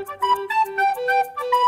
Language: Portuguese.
Música